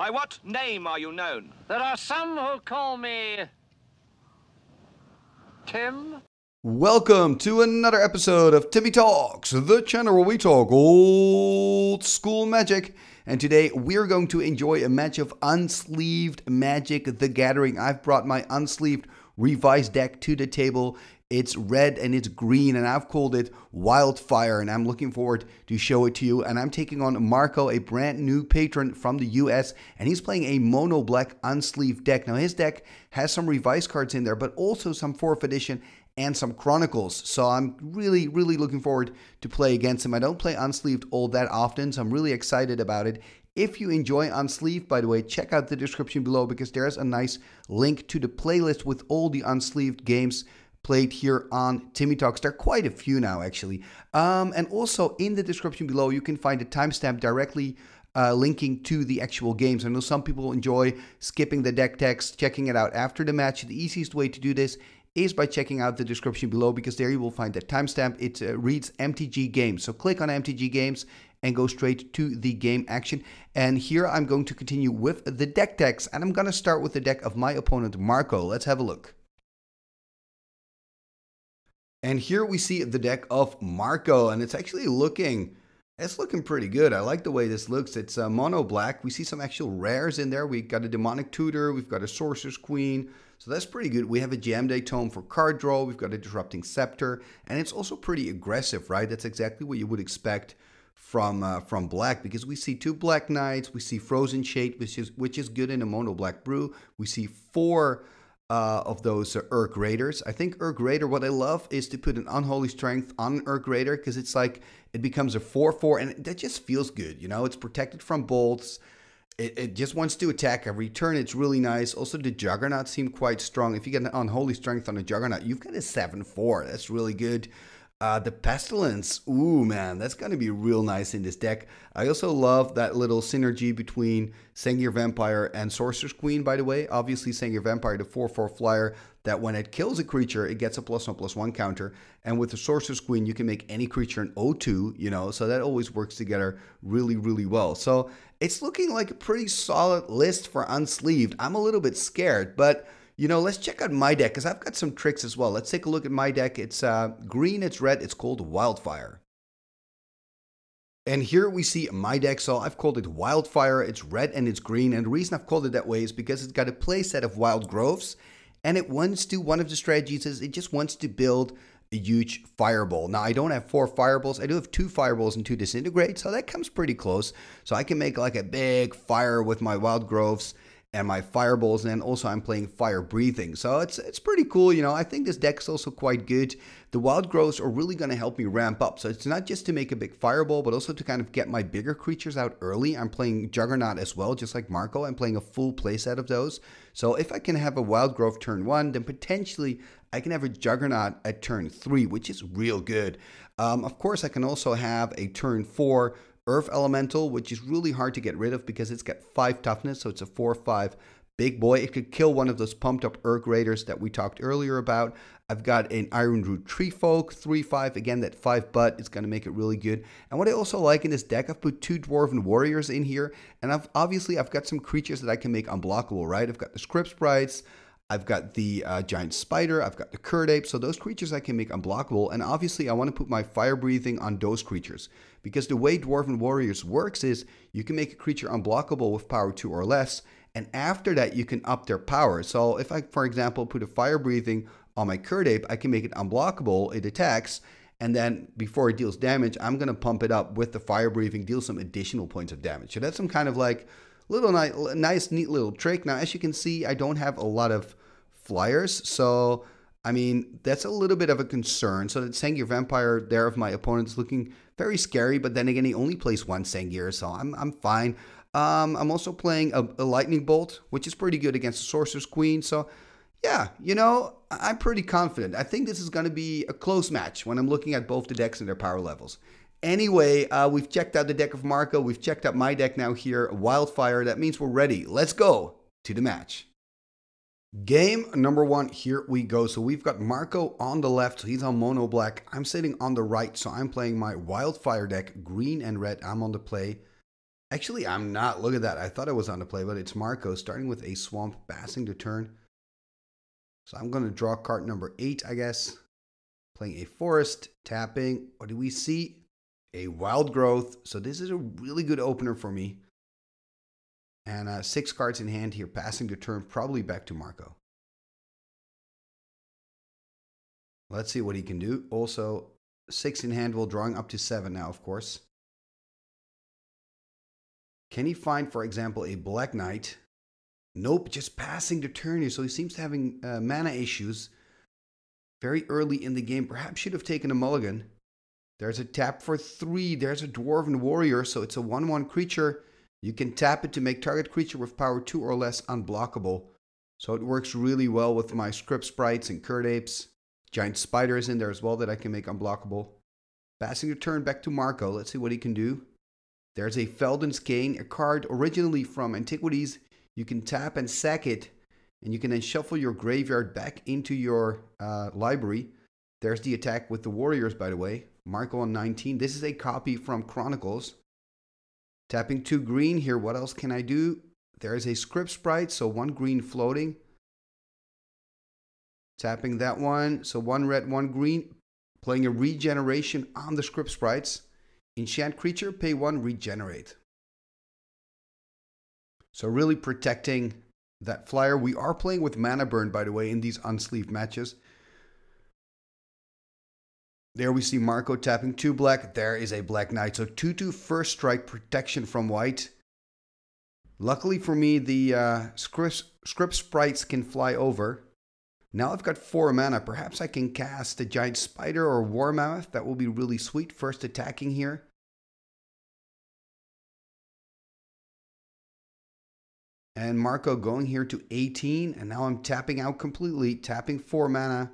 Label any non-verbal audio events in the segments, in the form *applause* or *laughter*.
By what name are you known? There are some who call me. Tim? Welcome to another episode of Timmy Talks, the channel where we talk old school magic. And today we're going to enjoy a match of unsleeved Magic the Gathering. I've brought my unsleeved revised deck to the table. It's red and it's green, and I've called it Wildfire, and I'm looking forward to show it to you. And I'm taking on Marco, a brand new patron from the US, and he's playing a mono black unsleeved deck. Now, his deck has some revised cards in there, but also some 4th edition and some Chronicles. So I'm really, really looking forward to play against him. I don't play unsleeved all that often, so I'm really excited about it. If you enjoy Unsleeved, by the way, check out the description below because there's a nice link to the playlist with all the Unsleeved games played here on Timmy Talks. There are quite a few now, actually. Um, and also in the description below, you can find a timestamp directly uh, linking to the actual games. I know some people enjoy skipping the deck text, checking it out after the match. The easiest way to do this is by checking out the description below because there you will find that timestamp. It uh, reads MTG Games. So click on MTG Games and go straight to the game action. And here I'm going to continue with the deck text and I'm going to start with the deck of my opponent Marco. Let's have a look. And here we see the deck of Marco, and it's actually looking, it's looking pretty good. I like the way this looks. It's uh, mono black. We see some actual rares in there. We've got a Demonic Tutor. We've got a Sorcerer's Queen. So that's pretty good. We have a Jayemdae Tome for card draw. We've got a Disrupting Scepter, and it's also pretty aggressive, right? That's exactly what you would expect from uh, from black because we see two black knights, we see frozen shade, which is which is good in a mono black brew. We see four uh, of those uh, Erg Raiders. I think Erg Raider, what I love is to put an Unholy Strength on Erg Raider because it's like it becomes a 4 4 and that just feels good. You know, it's protected from bolts. It, it just wants to attack every turn. It's really nice. Also, the Juggernaut seemed quite strong. If you get an Unholy Strength on a Juggernaut, you've got a 7 4. That's really good. Uh, the Pestilence, ooh man, that's going to be real nice in this deck. I also love that little synergy between Sengir Vampire and Sorcerer's Queen, by the way. Obviously, Sengir Vampire, the 4-4 flyer, that when it kills a creature, it gets a plus one plus one counter. And with the Sorcerer's Queen, you can make any creature an O2, you know, so that always works together really, really well. So it's looking like a pretty solid list for Unsleeved. I'm a little bit scared, but you know, let's check out my deck because I've got some tricks as well. Let's take a look at my deck. It's uh, green, it's red, it's called Wildfire. And here we see my deck. So I've called it Wildfire. It's red and it's green. And the reason I've called it that way is because it's got a play set of Wild Growths. And it wants to, one of the strategies is it just wants to build a huge fireball. Now I don't have four fireballs. I do have two fireballs and two disintegrate. So that comes pretty close. So I can make like a big fire with my Wild Growths and my fireballs and also I'm playing fire breathing. So it's it's pretty cool, you know. I think this deck is also quite good. The wild growths are really going to help me ramp up. So it's not just to make a big fireball, but also to kind of get my bigger creatures out early. I'm playing Juggernaut as well, just like Marco. I'm playing a full playset of those. So if I can have a wild growth turn one, then potentially I can have a Juggernaut at turn three, which is real good. Um, of course, I can also have a turn four Earth Elemental, which is really hard to get rid of because it's got 5 toughness, so it's a 4-5 big boy. It could kill one of those pumped up Erg Raiders that we talked earlier about. I've got an Ironroot Treefolk, 3-5, again that 5 butt is going to make it really good. And what I also like in this deck, I've put two Dwarven Warriors in here, and I've obviously I've got some creatures that I can make unblockable, right? I've got the Scryb Sprites, I've got the uh, giant spider, I've got the Kird Ape, so those creatures I can make unblockable, and obviously I want to put my fire breathing on those creatures, because the way Dwarven Warriors works is you can make a creature unblockable with power 2 or less, and after that you can up their power. So if I, for example, put a fire breathing on my Kird Ape, I can make it unblockable, it attacks, and then before it deals damage, I'm going to pump it up with the fire breathing, deal some additional points of damage. So that's some kind of like little nice, nice, neat little trick. Now, as you can see, I don't have a lot of flyers, so I mean that's a little bit of a concern. So that Sengir Vampire there of my opponent is looking very scary, but then again, he only plays one Sengir, so I'm I'm fine. Um, I'm also playing a, a Lightning Bolt, which is pretty good against the Sorcerer's Queen. So yeah, you know, I'm pretty confident. I think this is going to be a close match when I'm looking at both the decks and their power levels. Anyway, uh, we've checked out the deck of Marco. We've checked out my deck now here, Wildfire. That means we're ready. Let's go to the match. Game number one, here we go. So we've got Marco on the left, so he's on mono black. I'm sitting on the right, so I'm playing my Wildfire deck, green and red. I'm on the play. Actually, I'm not. Look at that. I thought I was on the play, but it's Marco starting with a swamp, passing the turn. So I'm going to draw card number eight, I guess. Playing a forest, tapping. What do we see? A wild growth. So this is a really good opener for me. And uh, six cards in hand here, passing the turn, probably back to Marco. Let's see what he can do. Also, six in hand while drawing up to seven now, of course. Can he find, for example, a Black Knight? Nope, just passing the turn here. So he seems to having uh, mana issues very early in the game. Perhaps should have taken a mulligan. There's a tap for three. There's a Dwarven Warrior. So it's a 1 1 creature. You can tap it to make target creature with power 2 or less unblockable. So it works really well with my Scryb Sprites and Kird Apes. Giant Spider is in there as well that I can make unblockable. Passing the turn back to Marco. Let's see what he can do. There's a Feldon's Cane, a card originally from Antiquities. You can tap and sack it, and you can then shuffle your graveyard back into your uh, library. There's the attack with the Warriors, by the way. Marco on 19. This is a copy from Chronicles. Tapping two green here. What else can I do? There is a Scryb Sprite, so one green floating. Tapping that one, so one red, one green. Playing a regeneration on the Scryb Sprites. Enchant creature, pay one, regenerate. So really protecting that flyer. We are playing with mana burn, by the way, in these unsleeved matches. There we see Marco tapping two black. There is a black knight. So 2 2 first strike protection from white. Luckily for me, the uh, script, Scryb Sprites can fly over. Now I've got four mana. Perhaps I can cast a giant spider or war mammoth. That will be really sweet. First attacking here. And Marco going here to 18. And now I'm tapping out completely, tapping four mana.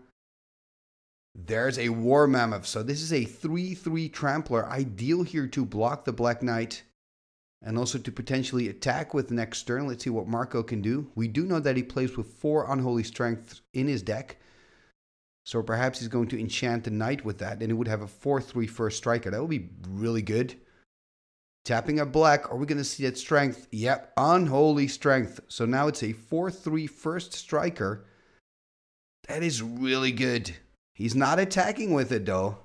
There's a War Mammoth. So this is a 3-3 Trampler. Ideal here to block the Black Knight. And also to potentially attack with next turn. Let's see what Marco can do. We do know that he plays with 4 Unholy Strength in his deck. So perhaps he's going to enchant the Knight with that. And he would have a 4-3 first striker. That would be really good. Tapping a black, are we going to see that strength? Yep, unholy strength. So now it's a 4-3 first striker. That is really good. He's not attacking with it though.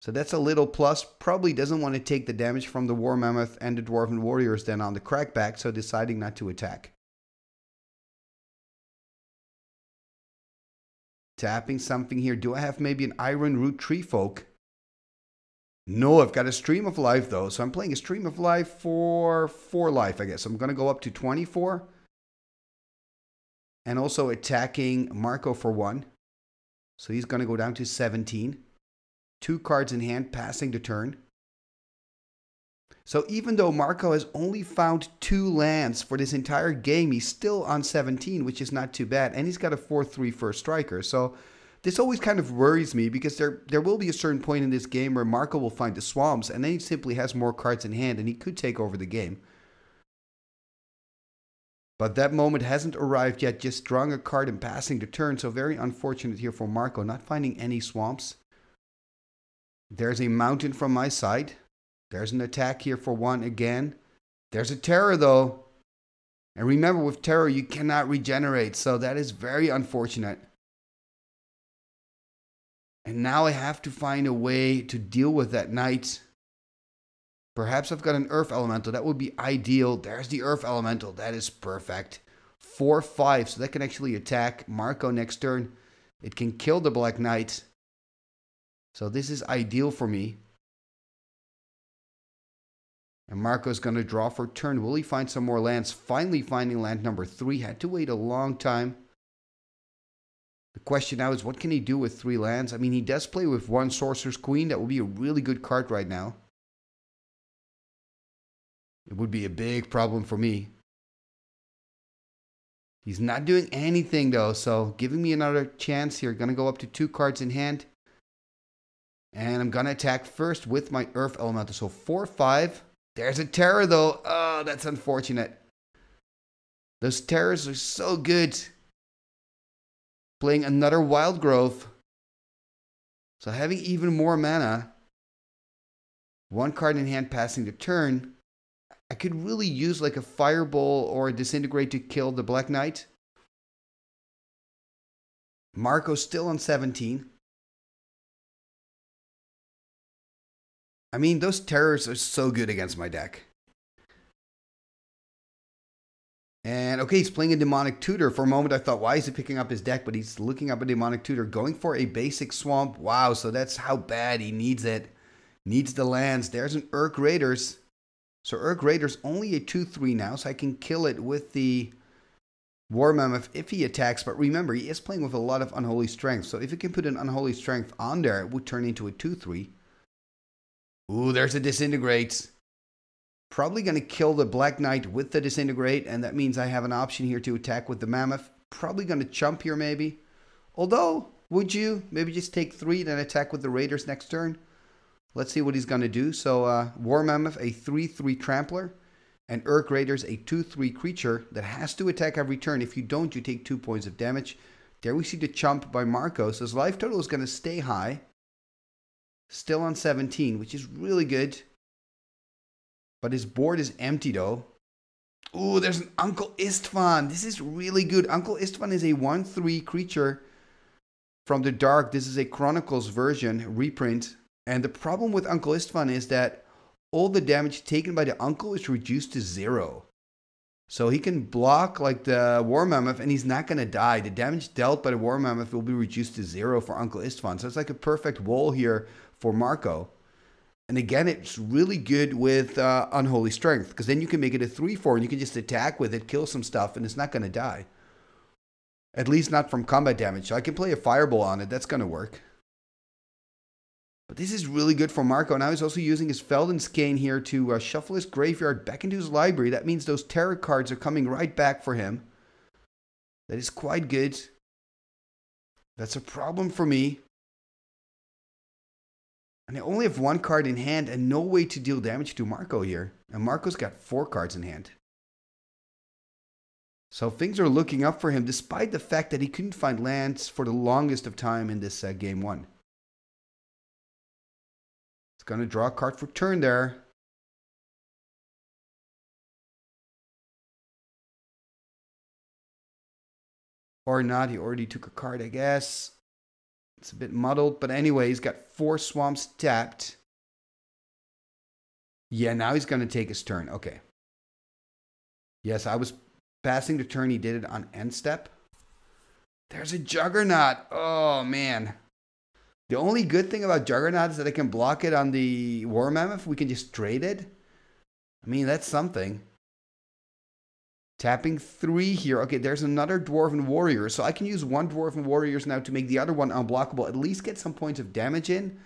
So that's a little plus. Probably doesn't want to take the damage from the War Mammoth and the Dwarven Warriors then on the crackback, so deciding not to attack. Tapping something here. Do I have maybe an Ironroot Treefolk? No, I've got a stream of life though. So I'm playing a stream of life for four life, I guess. I'm going to go up to 24. And also attacking Marco for one. So he's going to go down to 17. Two cards in hand, passing the turn. So even though Marco has only found two lands for this entire game, he's still on 17, which is not too bad. And he's got a 4-3 first striker. So this always kind of worries me because there there will be a certain point in this game where Marco will find the swamps and then he simply has more cards in hand and he could take over the game. But that moment hasn't arrived yet, just drawing a card and passing the turn. So very unfortunate here for Marco, not finding any swamps. There's a mountain from my side. There's an attack here for one again. There's a terror though. And remember, with terror, you cannot regenerate. So that is very unfortunate. And now I have to find a way to deal with that knight. Perhaps I've got an earth elemental. That would be ideal. There's the earth elemental. That is perfect. 4 5. So that can actually attack Marco next turn. It can kill the Black Knight. So this is ideal for me. And Marco's going to draw for turn. Will he find some more lands? Finally finding land number 3. Had to wait a long time. The question now is what can he do with three lands? I mean, he does play with one Sorcerer's Queen. That would be a really good card right now. It would be a big problem for me. He's not doing anything though, so giving me another chance here. Gonna go up to two cards in hand. And I'm gonna attack first with my Earth Elemental. So 4 5. There's a terror though. Oh, that's unfortunate. Those terrors are so good playing another wild growth. So having even more mana, one card in hand passing the turn, I could really use like a Fireball or a Disintegrate to kill the Black Knight. Marco still on 17. I mean, those terrors are so good against my deck. And okay, he's playing a demonic tutor. For a moment, I thought, why is he picking up his deck? But he's looking up a demonic tutor, going for a basic swamp. Wow, so that's how bad he needs it. Needs the lands. There's an Erg Raiders. So Erg Raiders only a 2-3 now, so I can kill it with the War Mammoth if he attacks. But remember, he is playing with a lot of Unholy Strength. So if you can put an Unholy Strength on there, it would turn into a 2-3. Ooh, there's a Disintegrate. Probably going to kill the Black Knight with the Disintegrate, and that means I have an option here to attack with the Mammoth. Probably going to chump here, maybe. Although, would you maybe just take three, then attack with the Raiders next turn? Let's see what he's going to do. So, uh, War Mammoth, a 3-3 Trampler, and Erg Raiders, a 2-3 creature that has to attack every turn. If you don't, you take two points of damage. There we see the chump by Marcos. His life total is going to stay high. Still on 17, which is really good. But his board is empty though. Ooh, there's an Uncle Istvan. This is really good. Uncle Istvan is a 1-3 creature from the dark. This is a Chronicles version, reprint. And the problem with Uncle Istvan is that all the damage taken by the Uncle is reduced to zero. So he can block like the War Mammoth and he's not going to die. The damage dealt by the War Mammoth will be reduced to zero for Uncle Istvan. So it's like a perfect wall here for Marco. And again, it's really good with uh, Unholy Strength because then you can make it a 3 4 and you can just attack with it, kill some stuff, and it's not going to die. At least not from combat damage. So I can play a Fireball on it. That's going to work. But this is really good for Marco. Now he's also using his Feldon's Cane here to uh, shuffle his graveyard back into his library. That means those terror cards are coming right back for him. That is quite good. That's a problem for me. And I only have one card in hand and no way to deal damage to Marco here. And Marco's got four cards in hand. So things are looking up for him despite the fact that he couldn't find lands for the longest of time in this uh, game one. It's going to draw a card for turn there. Or not, he already took a card, I guess. It's a bit muddled, but anyway, he's got four swamps tapped. Yeah, now he's going to take his turn. Okay. Yes, I was passing the turn. He did it on end step. There's a Juggernaut. Oh, man. The only good thing about Juggernaut is that I can block it on the War Mammoth. We can just trade it. I mean, that's something. Tapping three here. Okay, there's another Dwarven Warrior. So I can use one Dwarven Warriors now to make the other one unblockable. At least get some points of damage in.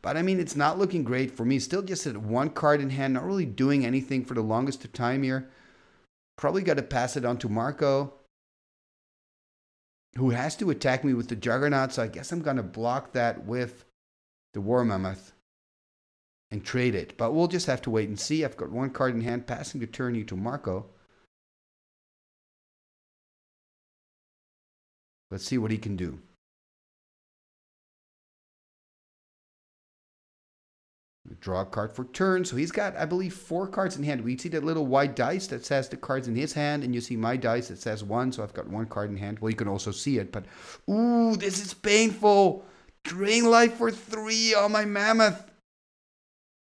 But I mean, it's not looking great for me. Still just at one card in hand. Not really doing anything for the longest of time here. Probably got to pass it on to Marco. Who has to attack me with the Juggernaut. So I guess I'm going to block that with the War Mammoth. And trade it. But we'll just have to wait and see. I've got one card in hand. Passing the turn you to Marco. Let's see what he can do. Draw a card for turn. So he's got, I believe, four cards in hand. We see that little white dice that says the cards in his hand, and you see my dice that says one. So I've got one card in hand. Well, you can also see it, but ooh, this is painful. Drain life for three on my mammoth.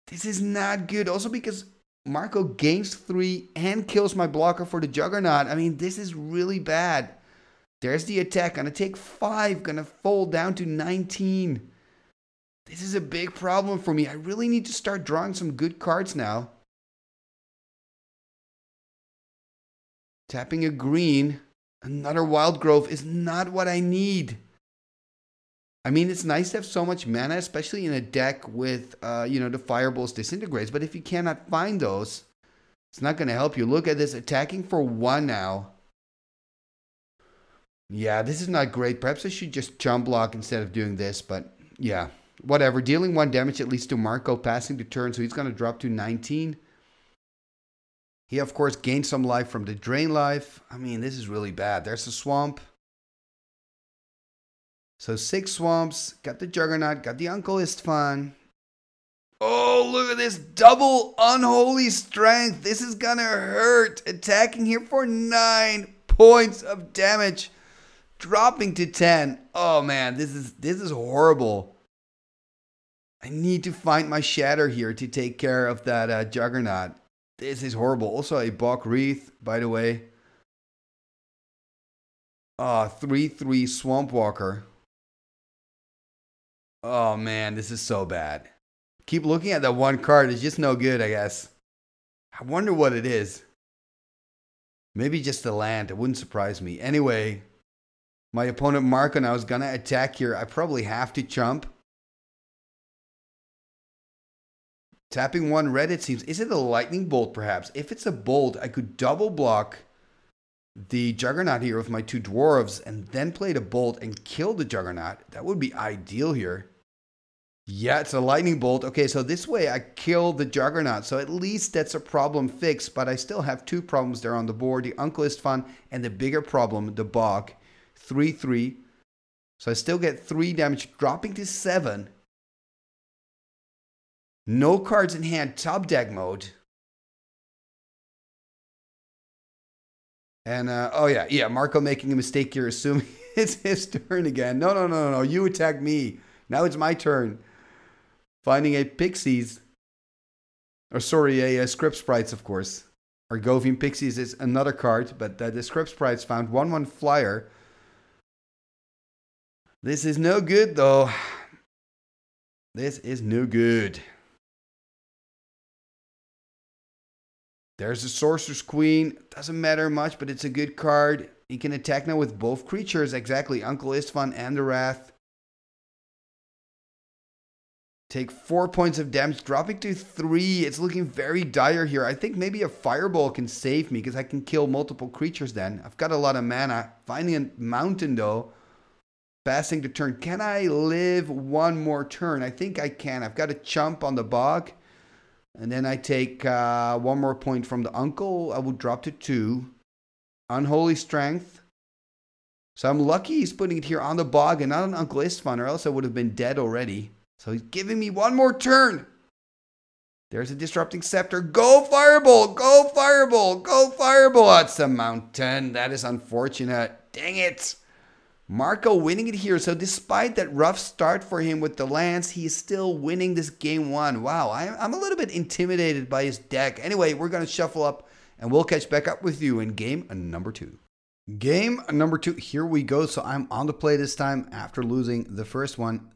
This is not good. Also because Marco gains three and kills my blocker for the Juggernaut. I mean, this is really bad. There's the attack. Gonna take five. Gonna fall down to 19. This is a big problem for me. I really need to start drawing some good cards now. Tapping a green. Another wild growth is not what I need. I mean, it's nice to have so much mana, especially in a deck with, uh, you know, the fireballs disintegrates. But if you cannot find those, it's not going to help you. Look at this, attacking for one now. Yeah, this is not great. Perhaps I should just jump block instead of doing this, but yeah, whatever. Dealing one damage at least to Marco, passing the turn, so he's going to drop to 19. He, of course, gained some life from the drain life. I mean, this is really bad. There's a swamp. So six swamps, got the Juggernaut, got the Uncle Istvan. Oh, look at this double unholy strength. This is gonna hurt. Attacking here for nine points of damage, dropping to ten. Oh man, this is this is horrible. I need to find my shatter here to take care of that uh, juggernaut. This is horrible. Also a Bog Wraith, by the way. Ah, 3-3 Swamp Walker. Oh man, this is so bad. Keep looking at that one card. It's just no good, I guess. I wonder what it is. Maybe just the land. It wouldn't surprise me. Anyway, my opponent Marco I was going to attack here. I probably have to jump. Tapping one red, it seems. Is it a lightning bolt, perhaps? If it's a bolt, I could double block the Juggernaut here with my two dwarves and then play the bolt and kill the Juggernaut. That would be ideal here. Yeah, it's a lightning bolt. Okay, so this way I kill the Juggernaut. So at least that's a problem fixed, but I still have two problems there on the board. The Uncle Istvan and the bigger problem, the Bog. 3-3. So I still get 3 damage, dropping to 7. No cards in hand, top deck mode. And, uh, oh yeah, yeah, Marco making a mistake here, assuming *laughs* it's his turn again. No, no, no, no, you attack me. Now it's my turn. Finding a Pixies. Or sorry, a, a Scryb Sprites, of course. Argothian Pixies is another card, but uh, the Scryb Sprites found 1-1 Flyer. This is no good, though. This is no good. There's the Sorcerer's Queen. Doesn't matter much, but it's a good card. You can attack now with both creatures, exactly. Uncle Istvan and the Wrath. Take four points of damage, dropping to three. It's looking very dire here. I think maybe a fireball can save me because I can kill multiple creatures then. I've got a lot of mana. Finding a mountain though. Passing the turn. Can I live one more turn? I think I can. I've got a chump on the bog. And then I take uh, one more point from the uncle. I will drop to two. Unholy strength. So I'm lucky he's putting it here on the bog and not on Uncle Istvan, or else I would have been dead already. So he's giving me one more turn. There's a disrupting scepter. Go fireball! Go fireball! Go fireball! That's a mountain. That is unfortunate. Dang it. Marco winning it here. So despite that rough start for him with the lance, he is still winning this game one. Wow, I'm a little bit intimidated by his deck. Anyway, we're going to shuffle up and we'll catch back up with you in game number two. Game number two, here we go. So I'm on the play this time after losing the first one.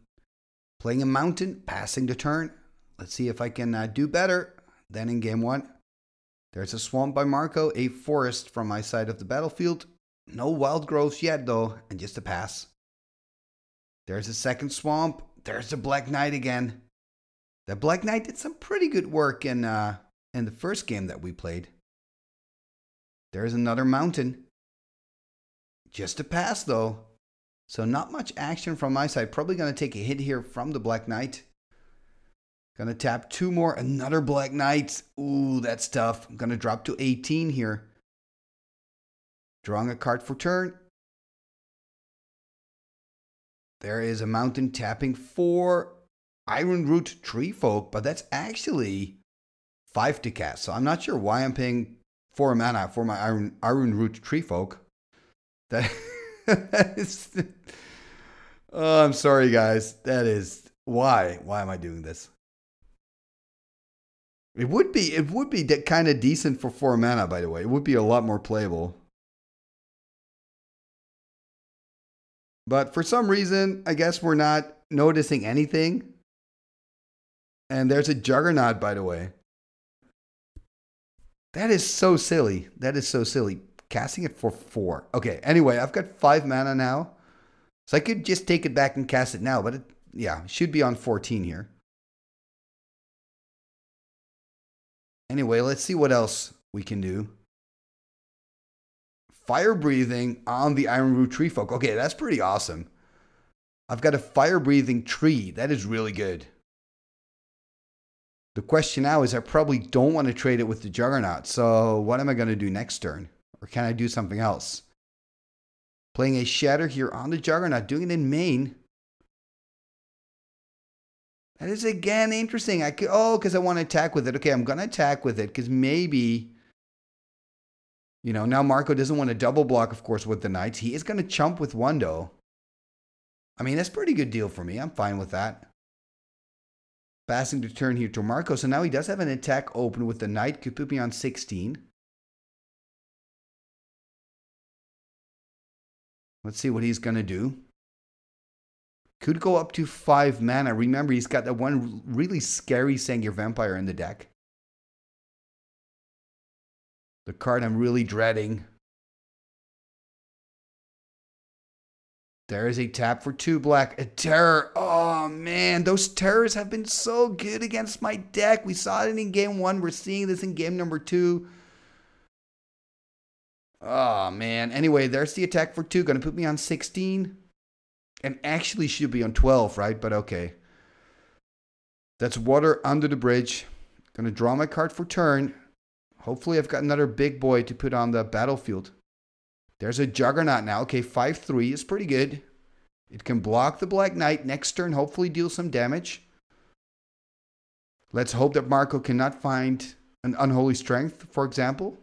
Playing a mountain, passing the turn. Let's see if I can uh, do better than in game one. There's a swamp by Marco, a forest from my side of the battlefield. No wild growths yet though, and just a pass. There's a second swamp. There's the Black Knight again. The Black Knight did some pretty good work in uh, in the first game that we played. There's another mountain. Just a pass though. So not much action from my side. Probably going to take a hit here from the Black Knight. Going to tap two more. Another Black Knight. Ooh, that's tough. I'm going to drop to 18 here. Drawing a card for turn. There is a mountain tapping for Ironroot Treefolk, but that's actually five to cast. So I'm not sure why I'm paying four mana for my Iron Ironroot Treefolk. *laughs* That *laughs* oh, I'm sorry, guys. That is why. Why am I doing this? It would be. It would be kind of decent for four mana. By the way, it would be a lot more playable. But for some reason, I guess we're not noticing anything. And there's a juggernaut, by the way. That is so silly. That is so silly casting it for four. Okay, anyway, I've got five mana now. So I could just take it back and cast it now, but it, yeah, should be on 14 here. Anyway, let's see what else we can do. Fire breathing on the Ironroot Treefolk. Okay, that's pretty awesome. I've got a fire breathing tree. That is really good. The question now is I probably don't want to trade it with the Juggernaut. So what am I going to do next turn? Or can I do something else? Playing a Shatter here on the Juggernaut, doing it in main. That is again interesting. I could, oh, because I want to attack with it. Okay, I'm going to attack with it because maybe, you know, now Marco doesn't want to double block, of course, with the knights. He is going to chump with one, though. I mean, that's pretty good deal for me. I'm fine with that. Passing to turn here to Marco. So now he does have an attack open with the knight. Could put me on 16. Let's see what he's going to do. Could go up to 5 mana. Remember, he's got that one really scary Sengir Vampire in the deck. The card I'm really dreading. There is a tap for two black. A terror. Oh man, those terrors have been so good against my deck. We saw it in game one. We're seeing this in game number two. Oh man. Anyway, there's the attack for two. Gonna put me on 16. And actually should be on 12, right? But okay. That's water under the bridge. Gonna draw my card for turn. Hopefully I've got another big boy to put on the battlefield. There's a Juggernaut now. Okay, 5-3 is pretty good. It can block the Black Knight. Next turn, hopefully deal some damage. Let's hope that Marco cannot find an Unholy Strength, for example.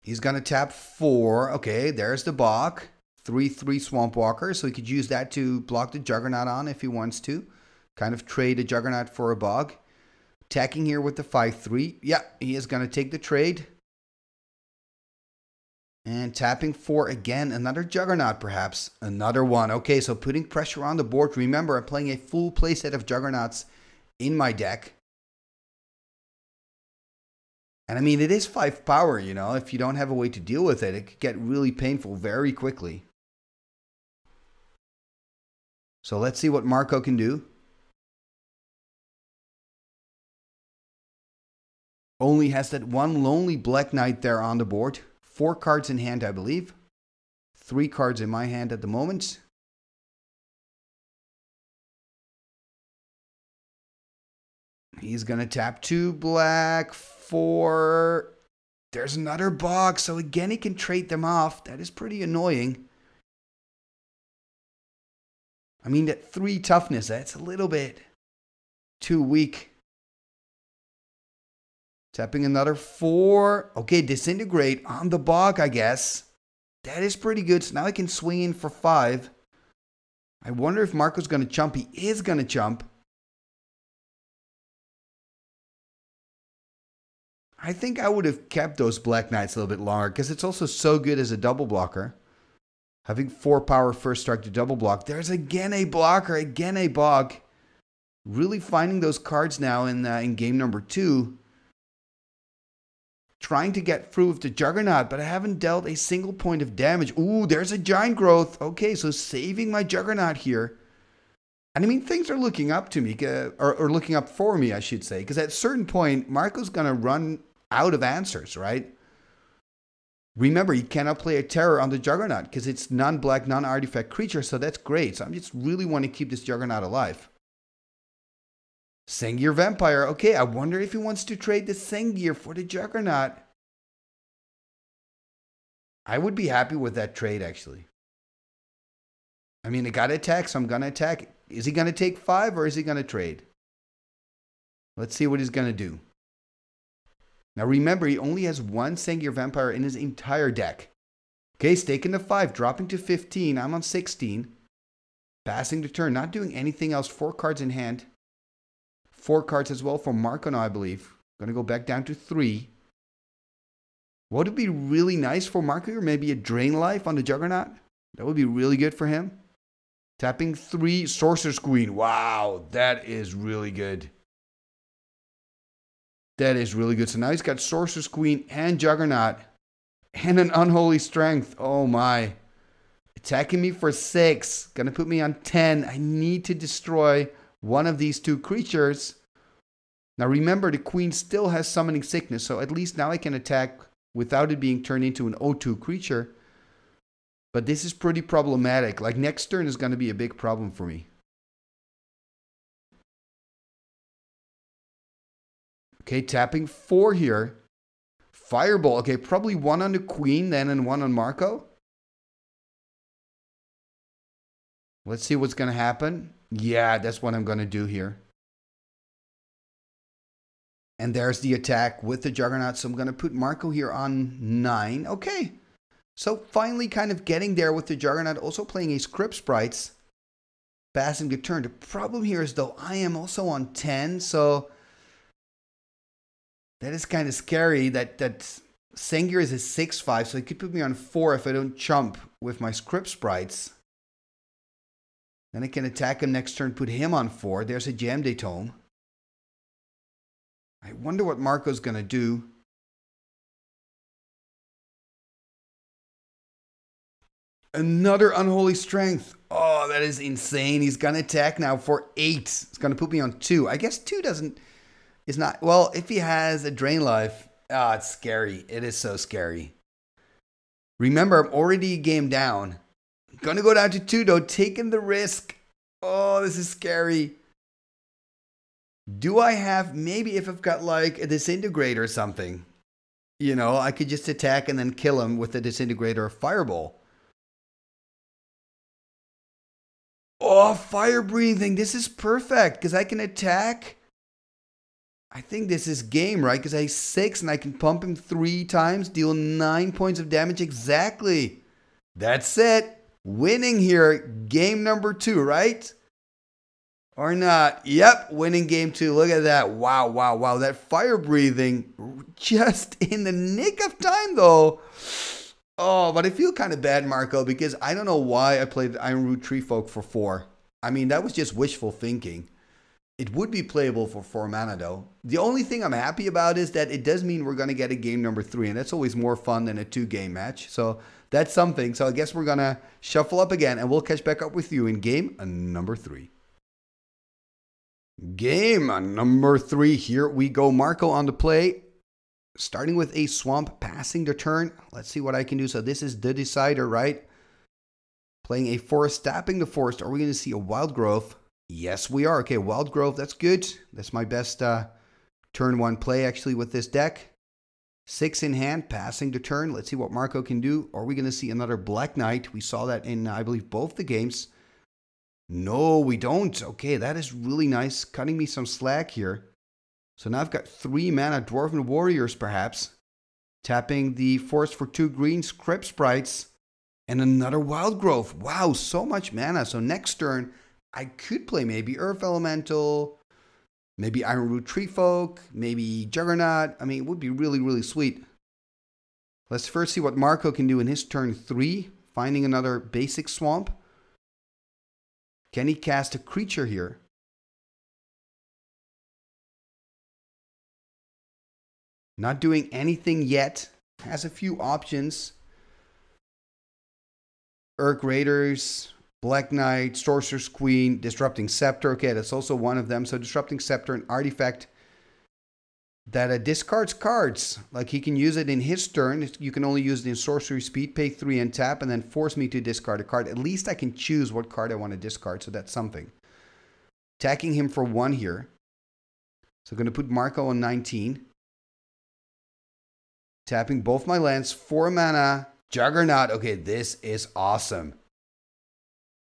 He's going to tap 4. Okay, there's the Bog. 3-3 Swamp Walker, so he could use that to block the Juggernaut on if he wants to. Kind of trade a Juggernaut for a Bog. Attacking here with the 5-3. Yeah, he is going to take the trade. And tapping four again, another Juggernaut perhaps. Another one. Okay, so putting pressure on the board. Remember, I'm playing a full playset of Juggernauts in my deck. And I mean, it is five power, you know. If you don't have a way to deal with it, it could get really painful very quickly. So let's see what Marco can do. Only has that one lonely Black Knight there on the board. Four cards in hand, I believe. Three cards in my hand at the moment. He's going to tap two black, four. There's another box, so again, he can trade them off. That is pretty annoying. I mean, that three toughness, that's a little bit too weak. Tapping another four. Okay, disintegrate on the bog, I guess. That is pretty good. So now I can swing in for five. I wonder if Marco's going to jump. He is going to jump. I think I would have kept those Black Knights a little bit longer because it's also so good as a double blocker. Having four power first strike to double block. There's again a blocker, again a bog. Really finding those cards now in, uh, in game number two trying to get through with the Juggernaut, but I haven't dealt a single point of damage. Ooh, there's a Giant Growth. Okay, so saving my Juggernaut here. And I mean, things are looking up to me, uh, or, or looking up for me, I should say, because at a certain point, Marco's going to run out of answers, right? Remember, he cannot play a terror on the Juggernaut because it's non-black, non-artifact creature, so that's great. So I just really want to keep this Juggernaut alive. Sengir Vampire. Okay, I wonder if he wants to trade the Sengir for the Juggernaut. I would be happy with that trade, actually. I mean, I got to attack, so I'm going to attack. Is he going to take five or is he going to trade? Let's see what he's going to do. Now, remember, he only has one Sengir Vampire in his entire deck. Okay, staking the five, dropping to 15. I'm on 16. Passing the turn, not doing anything else. Four cards in hand. Four cards as well for Marco now, I believe. Going to go back down to three. What would be really nice for Marco or maybe a Drain Life on the Juggernaut? That would be really good for him. Tapping three Sorcerer's Queen. Wow, that is really good. That is really good. So now he's got Sorcerer's Queen and Juggernaut and an Unholy Strength. Oh my. Attacking me for six. Gonna put me on 10. I need to destroy one of these two creatures. Now remember, the queen still has summoning sickness, so at least now I can attack without it being turned into an O2 creature. But this is pretty problematic. Like next turn is going to be a big problem for me. Okay, tapping four here. Fireball. Okay, probably one on the queen then and one on Marco. Let's see what's going to happen. Yeah, that's what I'm going to do here. And there's the attack with the Juggernaut. So I'm going to put Marco here on 9. Okay. So finally kind of getting there with the Juggernaut. Also playing a Scryb Sprites. Passing the turn. The problem here is though I am also on 10. So that is kind of scary that that Sengir is a 6-5. So he could put me on 4 if I don't chump with my Scryb Sprites. Then I can attack him next turn, put him on 4. There's a Jam Tome. I wonder what Marco's going to do. Another Unholy Strength. Oh, that is insane. He's going to attack now for 8. It's going to put me on 2. I guess 2 doesn't... Is not... Well, if he has a Drain Life... Ah, oh, it's scary. It is so scary. Remember, I'm already game down. Gonna go down to 2, though. Taking the risk. Oh, this is scary. Do I have maybe if I've got like a disintegrator or something? You know, I could just attack and then kill him with a disintegrator or fireball. Oh, fire breathing. This is perfect because I can attack. I think this is game, right? Because I six and I can pump him three times, deal nine points of damage exactly. That's it. Winning here. Game number two, right? Or not. Yep, winning game two. Look at that. Wow, wow, wow. That fire breathing just *laughs* in the nick of time, though. Oh, but I feel kind of bad, Marco, because I don't know why I played Ironroot Treefolk for four. I mean, that was just wishful thinking. It would be playable for four mana, though. The only thing I'm happy about is that it does mean we're going to get a game number three, and that's always more fun than a two game match. So that's something. So I guess we're going to shuffle up again, and we'll catch back up with you in game number three. Game number three. Here we go. Marco on the play. Starting with a swamp, passing the turn. Let's see what I can do. So this is the decider, right? Playing a forest, tapping the forest. Are we going to see a wild growth? Yes, we are. Okay, wild growth. That's good. That's my best uh, turn one play actually with this deck. Six in hand, passing the turn. Let's see what Marco can do. Are we going to see another Black Knight? We saw that in, I believe, both the games. No, we don't. Okay, that is really nice. Cutting me some slack here. So now I've got three mana Dwarven Warriors, perhaps. Tapping the Forest for two green Scryb Sprites. And another Wild Growth. Wow, so much mana. So next turn, I could play maybe Earth Elemental, maybe iron Ironroot Treefolk, maybe Juggernaut. I mean, it would be really, really sweet. Let's first see what Marco can do in his turn three, finding another basic swamp. Can he cast a creature here? Not doing anything yet. Has a few options. Erg Raiders, Black Knight, Sorcerer's Queen, Disrupting Scepter. Okay, that's also one of them. So Disrupting Scepter, an artifact that uh, discards cards. Like he can use it in his turn. You can only use it in sorcery speed, pay three and tap, and then force me to discard a card. At least I can choose what card I want to discard, so that's something. Attacking him for one here. So I'm going to put Marco on 19. Tapping both my lands, four mana, Juggernaut. Okay, this is awesome.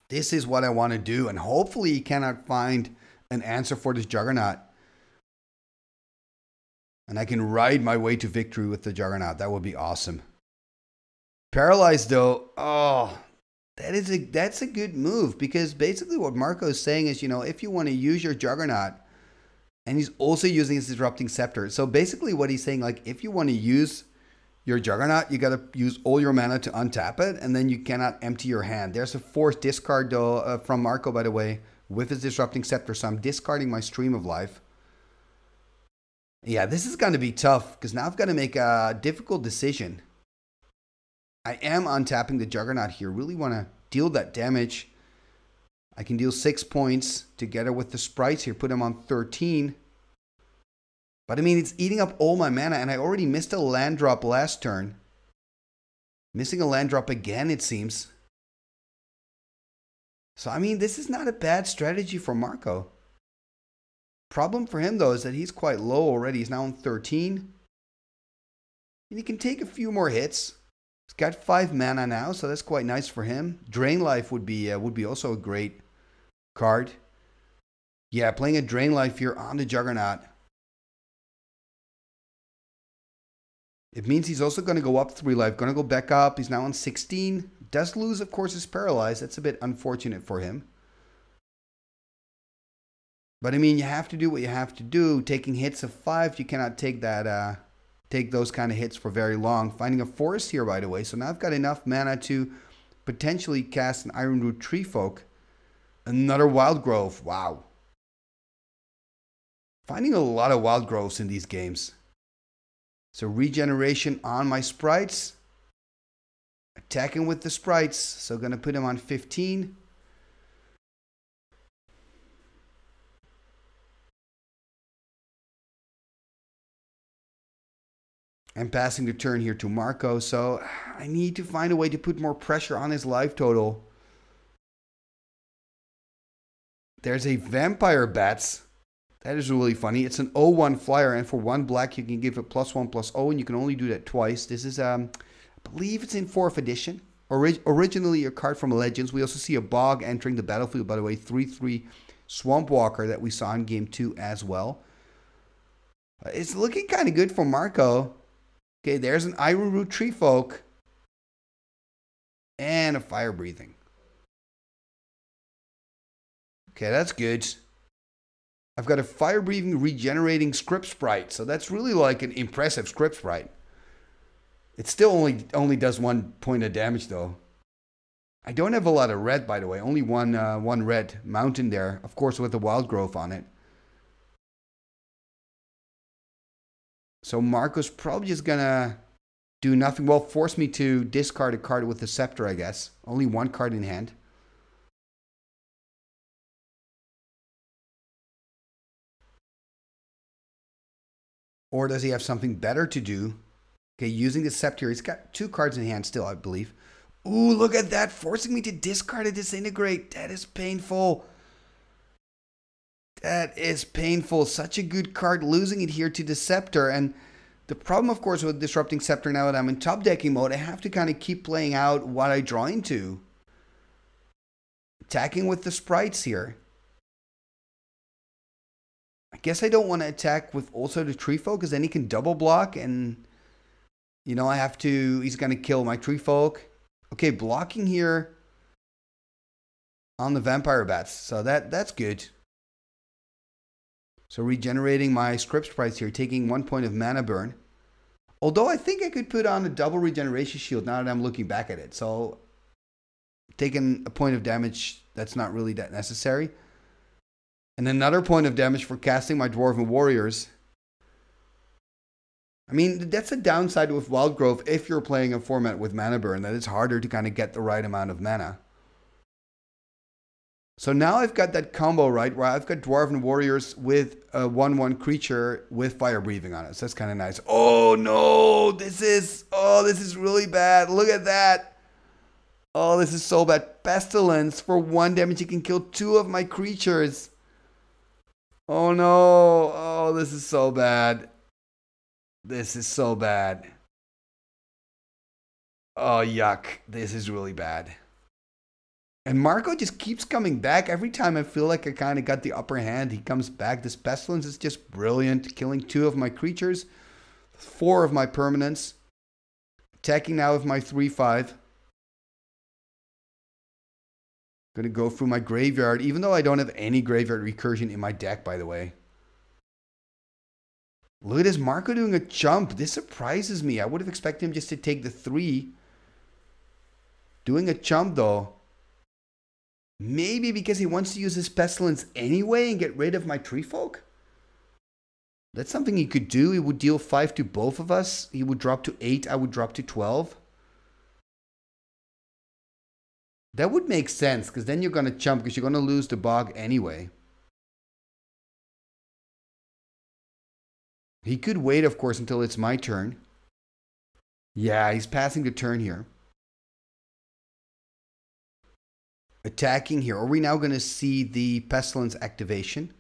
This is what I want to do, and hopefully he cannot find an answer for this Juggernaut and I can ride my way to victory with the Juggernaut. That would be awesome. Paralyzed though, oh, that is a that's a good move because basically what Marco is saying is, you know, if you want to use your Juggernaut, and he's also using his disrupting scepter. So basically, what he's saying, like, if you want to use your Juggernaut, you got to use all your mana to untap it, and then you cannot empty your hand. There's a forced discard though uh, from Marco, by the way, with his disrupting scepter. So I'm discarding my stream of life. Yeah, this is going to be tough because now I've got to make a difficult decision. I am untapping the Juggernaut here. Really want to deal that damage. I can deal six points together with the sprites here. Put them on 13. But I mean, it's eating up all my mana, and I already missed a land drop last turn. Missing a land drop again, it seems. So, I mean, this is not a bad strategy for Marco. Problem for him, though, is that he's quite low already. He's now on 13. And he can take a few more hits. He's got five mana now, so that's quite nice for him. Drain Life would be uh, would be also a great card. Yeah, playing a Drain Life here on the Juggernaut. It means he's also going to go up three life, going to go back up. He's now on 16. Does lose, of course, is paralyzed. That's a bit unfortunate for him. But I mean, you have to do what you have to do. Taking hits of five, you cannot take that, uh, take those kind of hits for very long. Finding a forest here, by the way. So now I've got enough mana to potentially cast an Ironroot Treefolk. Another Wild Growth. Wow. Finding a lot of Wild Growths in these games. So regeneration on my sprites. Attacking with the sprites. So going to put them on 15. I'm passing the turn here to Marco, so I need to find a way to put more pressure on his life total. There's a Vampire Bats. That is really funny. It's an 0-1 flyer, and for one black, you can give it plus 1 plus 0, and you can only do that twice. This is, um, I believe it's in 4th edition. Orig originally a card from Legends. We also see a Bog entering the battlefield, by the way. 3-3 Swamp Walker that we saw in Game 2 as well. Uh, it's looking kind of good for Marco. Okay, there's an Ironroot Treefolk And a Fire Breathing. Okay, that's good. I've got a fire breathing regenerating Scryb Sprite. So that's really like an impressive Scryb Sprite. It still only only does one point of damage though. I don't have a lot of red by the way. Only one uh, one red mountain there. Of course with the wild growth on it. So Marco's probably just gonna do nothing. Well, force me to discard a card with the scepter, I guess. Only one card in hand. Or does he have something better to do? Okay, using the scepter, he's got two cards in hand still, I believe. Ooh, look at that, forcing me to discard a disintegrate. That is painful. That is painful. Such a good card, losing it here to the scepter. And the problem, of course, with disrupting scepter now that I'm in top decking mode, I have to kind of keep playing out what I draw into. Attacking with the sprites here. I guess I don't want to attack with also the Treefolk because then he can double block and you know I have to he's gonna kill my Treefolk. Okay, blocking here on the vampire bats. So that that's good. So regenerating my Scryb Sprites here, taking one point of mana burn. Although I think I could put on a double regeneration shield now that I'm looking back at it. So taking a point of damage, that's not really that necessary. And another point of damage for casting my Dwarven Warriors. I mean, that's a downside with Wild Growth if you're playing a format with mana burn, that it's harder to kind of get the right amount of mana. So now I've got that combo, right, where I've got Dwarven Warriors with a 1-1 creature with Fire Breathing on it. So that's kind of nice. Oh no, this is, oh, this is really bad. Look at that. Oh, this is so bad. Pestilence, for one damage, you can kill two of my creatures. Oh no. Oh, this is so bad. This is so bad. Oh, yuck. This is really bad. And Marco just keeps coming back. Every time I feel like I kind of got the upper hand, he comes back. This Pestilence is just brilliant. Killing two of my creatures, four of my permanents. Attacking now with my 3 5. Gonna go through my graveyard, even though I don't have any graveyard recursion in my deck, by the way. Look at this Marco doing a jump. This surprises me. I would have expected him just to take the three. Doing a jump, though. Maybe because he wants to use his Pestilence anyway and get rid of my Treefolk? That's something he could do. He would deal 5 to both of us. He would drop to 8. I would drop to 12. That would make sense because then you're going to jump because you're going to lose the bog anyway. He could wait, of course, until it's my turn. Yeah, he's passing the turn here. Attacking here. Are we now going to see the Pestilence activation?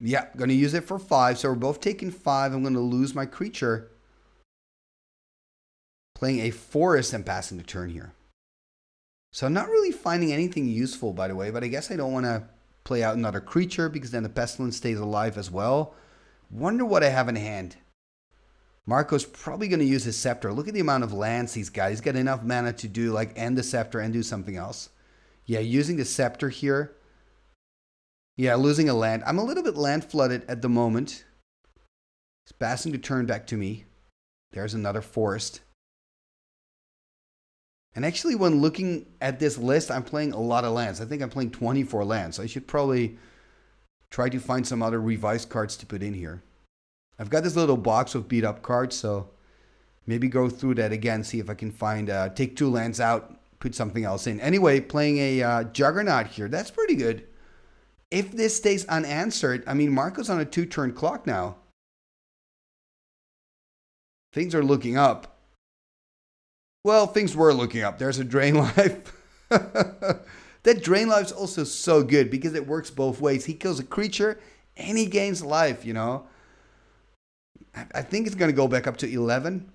Yeah, going to use it for five. So we're both taking five. I'm going to lose my creature. Playing a forest and passing the turn here. So I'm not really finding anything useful, by the way, but I guess I don't want to play out another creature because then the pestilence stays alive as well. Wonder what I have in hand. Marco's probably going to use his scepter. Look at the amount of lands he's got. He's got enough mana to do like end the scepter and do something else. Yeah, using the scepter here. Yeah, losing a land. I'm a little bit land flooded at the moment. He's passing the turn back to me. There's another forest. And actually, when looking at this list, I'm playing a lot of lands. I think I'm playing 24 lands. So I should probably try to find some other revised cards to put in here. I've got this little box of beat up cards, so maybe go through that again, see if I can find, uh, take two lands out, put something else in. Anyway, playing a uh, Juggernaut here. That's pretty good. If this stays unanswered, I mean, Marco's on a two turn clock now. Things are looking up. Well, things were looking up. There's a drain *laughs* life. that drain life is also so good because it works both ways. He kills a creature and he gains life, you know. I think it's going to go back up to 11.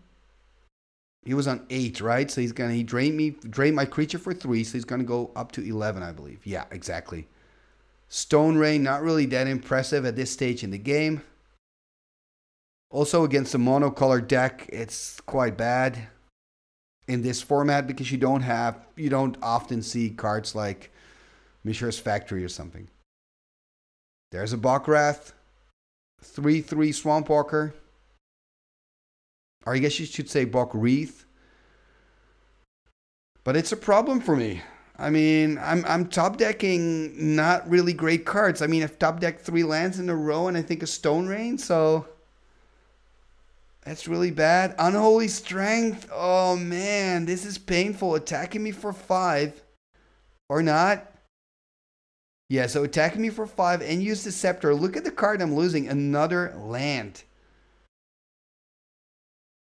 He was on 8, right? So he's going to he drained me drained my creature for 3, so he's going to go up to 11, I believe. Yeah, exactly. Stone Rain not really that impressive at this stage in the game. Also against the monocolor deck, it's quite bad in this format because you don't have you don't often see cards like Mishra's Factory or something. There's a Bokrath, 3 3 Swamp Walker. Or I guess you should say Bog Wraith. But it's a problem for me. I mean, I'm I'm top decking not really great cards. I mean, I've top decked three lands in a row and I think a Stone Rain, so that's really bad. Unholy Strength. Oh man, this is painful. Attacking me for five. Or not. Yeah, so attacking me for five and use the scepter. Look at the card I'm losing. Another land.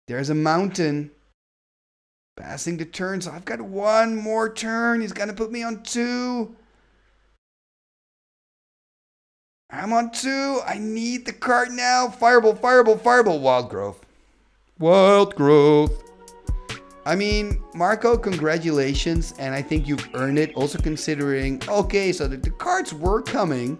There's a mountain. Passing the turn, so I've got one more turn. He's going to put me on two. I'm on two. I need the card now. Fireball, fireball, fireball. Wild growth. Wild growth. I mean, Marco, congratulations. And I think you've earned it. Also considering, okay, so the, the cards were coming.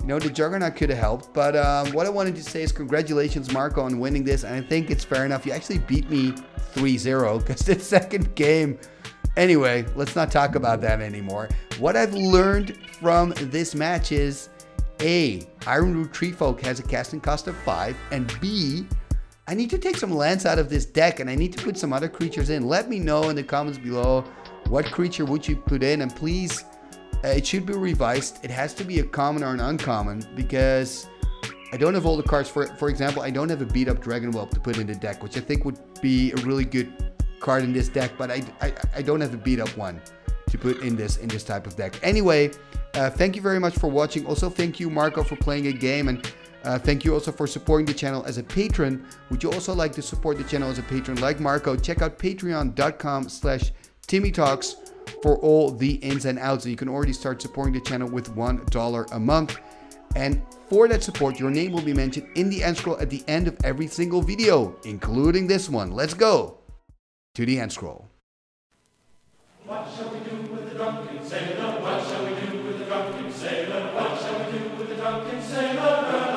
You know, the Juggernaut could have helped. But um, what I wanted to say is congratulations, Marco, on winning this. And I think it's fair enough. You actually beat me 3-0 because the second game... Anyway, let's not talk about that anymore. What I've learned from this match is A, Ironroot Treefolk has a casting cost of 5, and B, I need to take some lands out of this deck and I need to put some other creatures in. Let me know in the comments below what creature would you put in and please uh, it should be revised. It has to be a common or an uncommon because I don't have all the cards. For for example, I don't have a beat up Dragon Whelp to put in the deck, which I think would be a really good card in this deck, but I, I, I don't have a beat up one to put in this in this type of deck. Anyway, uh, thank you very much for watching. Also, thank you, Marco, for playing a game. And uh, thank you also for supporting the channel as a patron. Would you also like to support the channel as a patron like Marco? Check out patreon.com slash Timmy Talks for all the ins and outs. you can already start supporting the channel with $1 a month. And for that support, your name will be mentioned in the end scroll at the end of every single video, including this one. Let's go to the end scroll. What shall we do with the drunken sailor? What shall we do with the drunken sailor? What shall we do with the drunken sailor?